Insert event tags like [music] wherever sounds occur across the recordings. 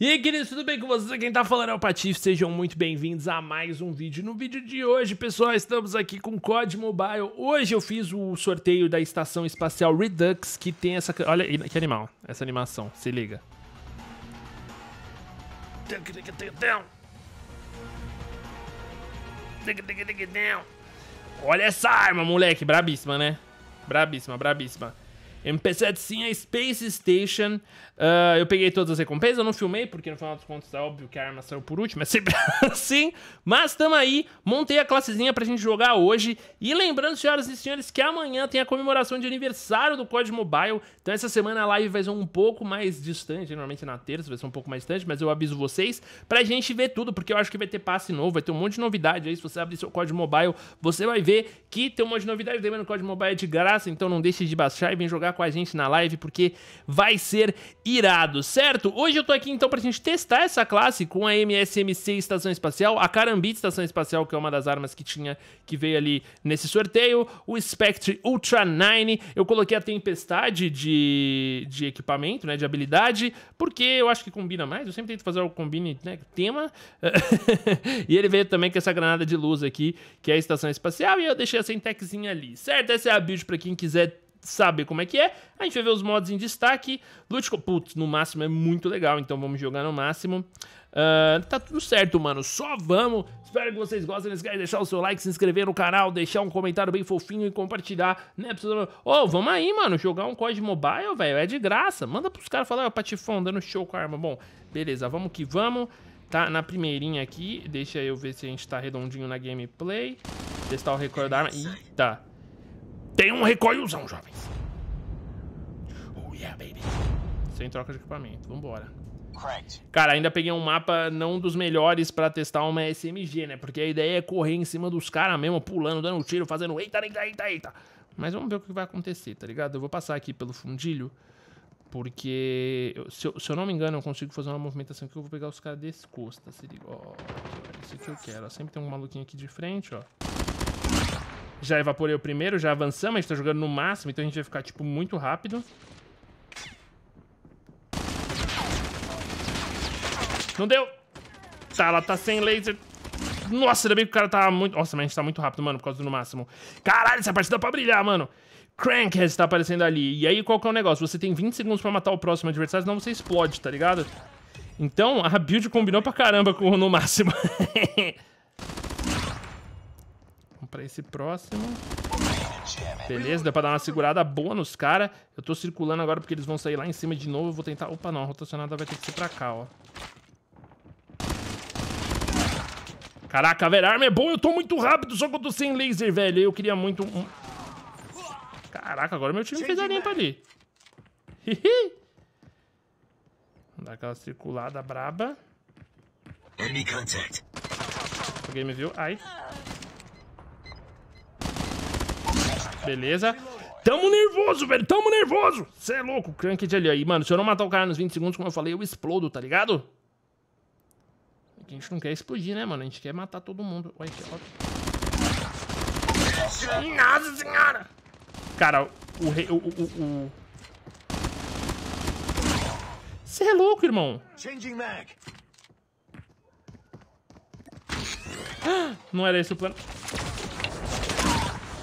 E aí, queridos, tudo bem com vocês? Quem tá falando é o Patife, sejam muito bem-vindos a mais um vídeo. No vídeo de hoje, pessoal, estamos aqui com COD Mobile. Hoje eu fiz o sorteio da Estação Espacial Redux, que tem essa... Olha que animal, essa animação, se liga. Olha essa arma, moleque, brabíssima, né? Brabíssima, brabíssima. MP7 sim, a Space Station. Uh, eu peguei todas as recompensas, eu não filmei, porque no final dos contos é óbvio que a arma saiu por último, é sempre [laughs] assim. Mas tamo aí, montei a classezinha pra gente jogar hoje. E lembrando, senhoras e senhores, que amanhã tem a comemoração de aniversário do COD Mobile. Então essa semana a live vai ser um pouco mais distante, normalmente na terça vai ser um pouco mais distante, mas eu aviso vocês pra gente ver tudo, porque eu acho que vai ter passe novo, vai ter um monte de novidade aí. Se você abrir seu COD Mobile, você vai ver que tem um monte de novidade. Lembrando, o COD Mobile é de graça, então não deixe de baixar e vem jogar com a gente na live, porque vai ser irado, certo? Hoje eu tô aqui então pra gente testar essa classe com a MSMC Estação Espacial, a Karambit Estação Espacial, que é uma das armas que tinha, que veio ali nesse sorteio, o Spectre Ultra 9, eu coloquei a Tempestade de, de equipamento, né, de habilidade, porque eu acho que combina mais, eu sempre tento fazer o combine, né, tema, [laughs] e ele veio também com essa granada de luz aqui, que é a Estação Espacial, e eu deixei a Sentexinha ali, certo? Essa é a build pra quem quiser saber como é que é. A gente vai ver os modos em destaque. Lute. Putz, no máximo é muito legal, então vamos jogar no máximo. Uh, tá tudo certo, mano. Só vamos. Espero que vocês gostem. Não esquece de deixar o seu like, se inscrever no canal, deixar um comentário bem fofinho e compartilhar, né? Ô, oh, vamos aí, mano. Jogar um código mobile, velho. É de graça. Manda pros caras falar, ó, Patifão, dando show com a arma. Bom, beleza, vamos que vamos. Tá na primeirinha aqui. Deixa eu ver se a gente tá redondinho na gameplay. Testar o recorde da arma. Eita. Tem um recoilzão, jovens. Oh, yeah, baby. Sem troca de equipamento. Vambora. Cara, ainda peguei um mapa não dos melhores pra testar uma SMG, né? Porque a ideia é correr em cima dos caras mesmo, pulando, dando tiro, fazendo eita, eita, eita, eita. Mas vamos ver o que vai acontecer, tá ligado? Eu vou passar aqui pelo fundilho, porque, se eu, se eu não me engano, eu consigo fazer uma movimentação que eu vou pegar os caras desse costa, se liga. Ó, ó, esse que eu quero. Sempre tem um maluquinho aqui de frente, ó. Já evaporei o primeiro, já avançamos, a gente tá jogando no máximo, então a gente vai ficar, tipo, muito rápido. Não deu! Tá, ela tá sem laser. Nossa, ainda bem que o cara tá muito... Nossa, mas a gente tá muito rápido, mano, por causa do no máximo. Caralho, essa partida dá pra brilhar, mano. Crankhead tá aparecendo ali. E aí, qual que é o negócio? Você tem 20 segundos pra matar o próximo adversário, senão você explode, tá ligado? Então, a build combinou pra caramba com o no máximo. [laughs] pra esse próximo. Beleza, deu pra dar uma segurada boa nos caras. Eu tô circulando agora porque eles vão sair lá em cima de novo. Eu vou tentar... Opa, não. A rotacionada vai ter que ser pra cá, ó. Caraca, velho, a arma é boa. Eu tô muito rápido, só que eu tô sem laser, velho. Eu queria muito... Um... Caraca, agora meu time fez a limpa ali. Vamos dar aquela circulada braba. Alguém me viu? Ai. Beleza. Tamo nervoso, velho. Tamo nervoso. Você é louco. Cranked ali. Aí, mano, se eu não matar o cara nos 20 segundos, como eu falei, eu explodo, tá ligado? A gente não quer explodir, né, mano? A gente quer matar todo mundo. Olha aqui, ó. Nossa senhora! Cara, o rei... O, o, o... Você é louco, irmão. Não era esse o plano.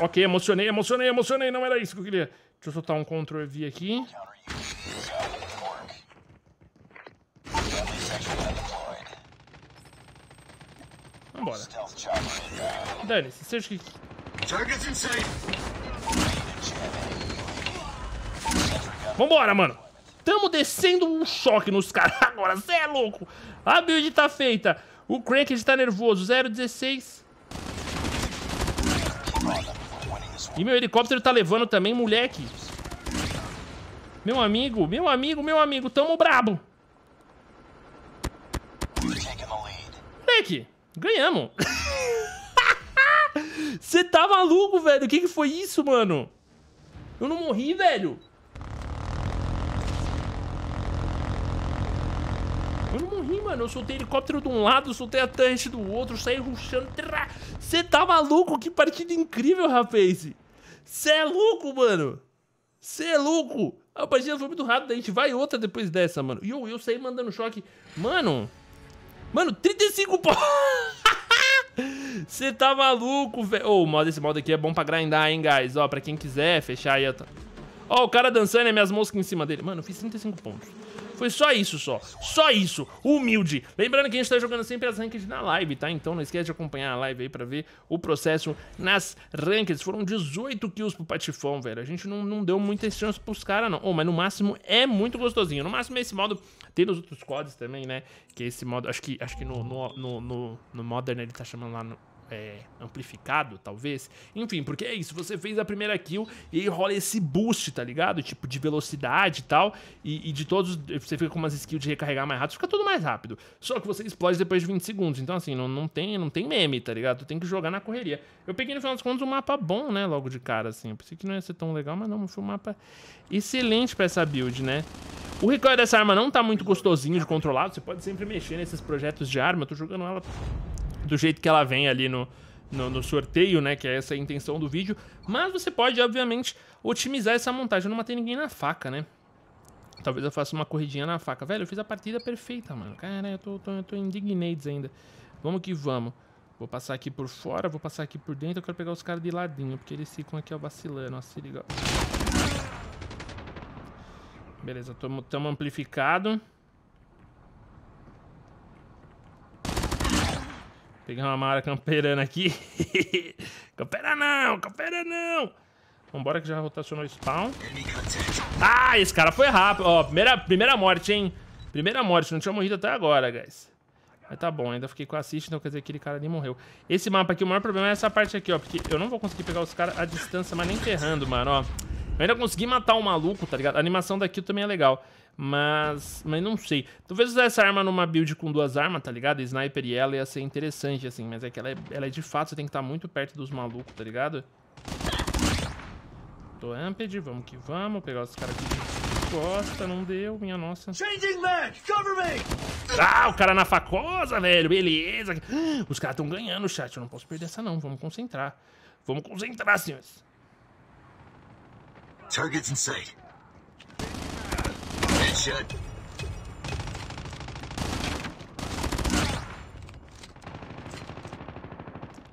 Ok, emocionei, emocionei, emocionei. Não era isso que eu queria. Deixa eu soltar um Ctrl V aqui. Vambora. Dane-se, seja que... Vambora, mano. Tamo descendo um choque nos caras [laughs] agora. Cê é louco. A build tá feita. O Crank está nervoso. 016. E meu helicóptero tá levando também, moleque. Meu amigo, meu amigo, meu amigo, tamo brabo. Moleque, ganhamos. [laughs] Você tá maluco, velho? O que, que foi isso, mano? Eu não morri, velho. Eu não morri, mano. Eu soltei helicóptero de um lado, soltei a tanche do outro, saí ruxando. Você tá maluco? Que partida incrível, rapaz. Você é louco, mano. Você é louco. A partida foi muito rápida, a gente vai outra depois dessa, mano. E eu, eu saí mandando choque. Mano. Mano, 35 pontos. Você tá maluco, velho. Ô, oh, modo, esse modo aqui é bom pra grindar, hein, guys. Ó, pra quem quiser fechar aí. Ó, ó o cara dançando e minhas moscas em cima dele. Mano, eu fiz 35 pontos. Foi só isso, só. Só isso. Humilde. Lembrando que a gente tá jogando sempre as ranked na live, tá? Então não esquece de acompanhar a live aí pra ver o processo nas ranked. Foram 18 kills pro Patifão, velho. A gente não, não deu muita chance pros caras, não. Oh, mas no máximo é muito gostosinho. No máximo esse modo tem nos outros quads também, né? Que é esse modo... Acho que, acho que no, no, no, no, no Modern ele tá chamando lá... No, é, amplificado, talvez. Enfim, porque é isso, você fez a primeira kill e aí rola esse boost, tá ligado? Tipo, de velocidade e tal, e, de todos, você fica com umas skills de recarregar mais rápido, fica tudo mais rápido. Só que você explode depois de 20 segundos, então assim, não, não, tem, não tem meme, tá ligado? Tu tem que jogar na correria. Eu peguei no final dos contos um mapa bom, né, logo de cara, assim. Eu pensei que não ia ser tão legal, mas não, foi um mapa excelente pra essa build, né? O recoil dessa arma não tá muito gostosinho de controlar, você pode sempre mexer nesses projetos de arma, eu tô jogando ela do jeito que ela vem ali no, no, no, sorteio, né? Que é essa a intenção do vídeo. Mas você pode, obviamente, otimizar essa montagem. Eu não matei ninguém na faca, né? Talvez eu faça uma corridinha na faca. Velho, eu fiz a partida perfeita, mano. Cara, eu tô, tô, eu tô indignado ainda. Vamos que vamos. Vou passar aqui por fora, vou passar aqui por dentro. Eu quero pegar os caras de ladinho, porque eles ficam aqui, ó, vacilando. Ó, se liga. Beleza, tamo, tamo amplificado. Pegar uma Mara camperando aqui. [laughs] campera não, campera não. Vambora que já rotacionou o spawn. Ah, esse cara foi rápido. Ó, primeira, primeira morte, hein? Primeira morte, não tinha morrido até agora, guys. Mas tá bom, ainda fiquei com assist, então quer dizer que aquele cara ali morreu. Esse mapa aqui, o maior problema é essa parte aqui, ó. Porque eu não vou conseguir pegar os caras à distância, mas nem ferrando, mano, ó. Eu ainda consegui matar o um maluco, tá ligado? A animação daqui também é legal. Mas, mas não sei. Talvez usar essa arma numa build com duas armas, tá ligado? Sniper e ela ia ser interessante, assim. Mas é que ela é, ela é de fato, você tem que estar muito perto dos malucos, tá ligado? Tô amped, vamos que vamos. Pegar os caras aqui de costa, não deu, minha nossa. Ah, o cara na facosa, velho, beleza. [gasps] Os caras estão ganhando, chat, eu não posso perder essa não, vamos concentrar. Vamos concentrar, senhores. Targets in sight. Headshot.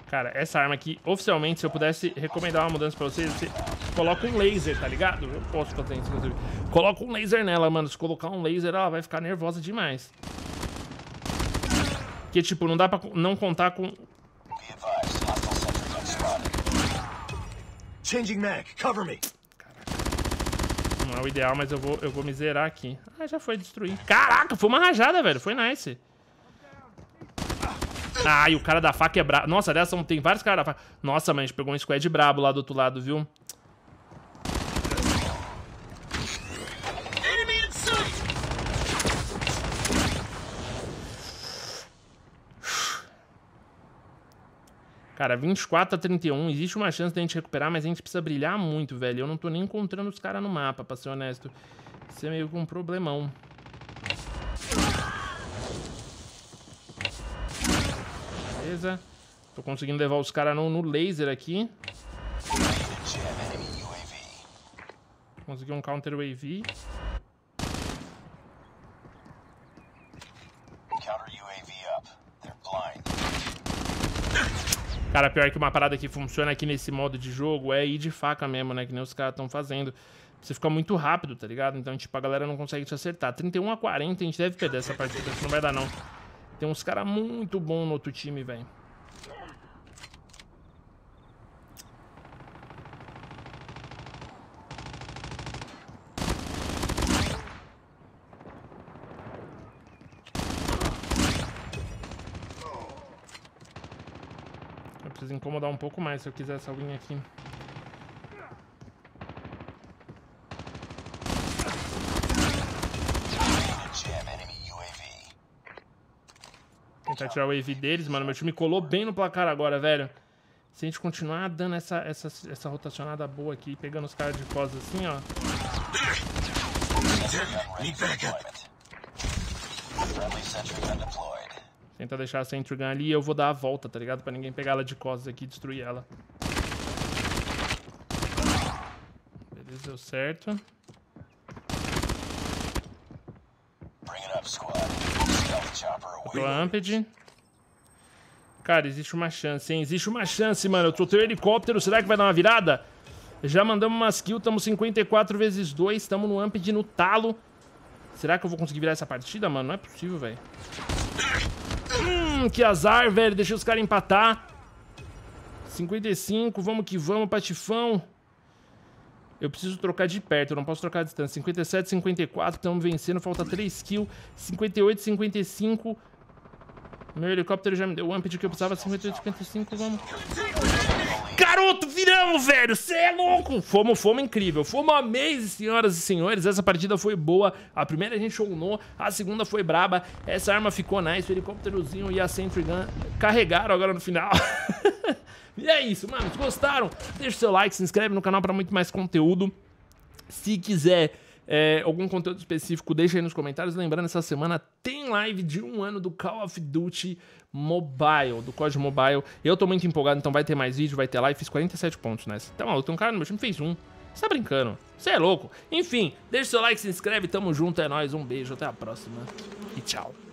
Cara, essa arma aqui, oficialmente, se eu pudesse recomendar uma mudança pra vocês, você coloca um laser, tá ligado? Eu posso fazer isso, inclusive. Coloca um laser nela, mano. Se colocar um laser, ela vai ficar nervosa demais. Porque, tipo, não dá pra não contar com... Changing mag, cover me. Não é o ideal, mas eu vou, eu vou me zerar aqui. Ah, já foi destruir. Caraca, foi uma rajada, velho. Foi nice. Ah, e o cara da faca é brabo. Nossa, dessa tem vários caras da faca. Nossa, mano, a gente pegou um squad brabo lá do outro lado, viu? Cara, 24 a 31, existe uma chance da gente recuperar, mas a gente precisa brilhar muito, velho. Eu não tô nem encontrando os caras no mapa, pra ser honesto. Isso é meio que um problemão. Beleza. Tô conseguindo levar os caras no, no, laser aqui. Consegui um counter UAV. Cara, pior que uma parada que funciona aqui nesse modo de jogo é ir de faca mesmo, né? Que nem os caras estão fazendo. Você fica muito rápido, tá ligado? Então, tipo, a galera não consegue te acertar. 31 a 40, a gente deve perder essa partida. Isso não vai dar, não. Tem uns caras muito bons no outro time, velho. Incomodar um pouco mais se eu quiser essa win aqui. Tentar tirar o AV deles, mano. Meu time colou bem no placar agora, velho. Se a gente continuar dando essa, essa, essa rotacionada boa aqui, pegando os caras de costas assim, ó. Friendly sentry gun. Tenta deixar a Sentry Gun ali e eu vou dar a volta, tá ligado? Pra ninguém pegar ela de costas aqui e destruir ela. Beleza, deu certo. Clamped. Cara, existe uma chance, hein? Existe uma chance, mano. Eu tô teu helicóptero, será que vai dar uma virada? Já mandamos umas kills, estamos 54 vezes 2, estamos no Amped no talo. Será que eu vou conseguir virar essa partida, mano? Não é possível, velho. Hum, que azar, velho. Deixei os caras empatar. 55, vamos que vamos, patifão. Eu preciso trocar de perto, eu não posso trocar a distância. 57, 54, estamos vencendo, falta 3 kills. 58, 55. Meu helicóptero já me deu o amped que eu precisava. 58, 55, vamos. Garoto, viramos, velho! Você é louco! Fomos, fomos incrível. Fomos amazing, senhoras e senhores. Essa partida foi boa. A primeira a gente ownou, a segunda foi braba. Essa arma ficou nice. O helicópterozinho e a Sentry Gun carregaram agora no final. [laughs] E é isso, mano. Gostaram, deixa o seu like, se inscreve no canal para muito mais conteúdo. Se quiser é, algum conteúdo específico, deixa aí nos comentários. Lembrando, essa semana tem live de um ano do Call of Duty Mobile, do COD Mobile. Eu tô muito empolgado, então vai ter mais vídeo, vai ter live. Fiz 47 pontos nessa. Então, ó, tem um cara no meu time fez um. Você tá brincando? Você é louco? Enfim, deixa seu like, se inscreve, tamo junto, é nóis. Um beijo, até a próxima e tchau.